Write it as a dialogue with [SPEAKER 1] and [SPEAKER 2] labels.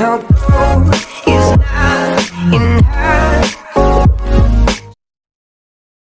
[SPEAKER 1] now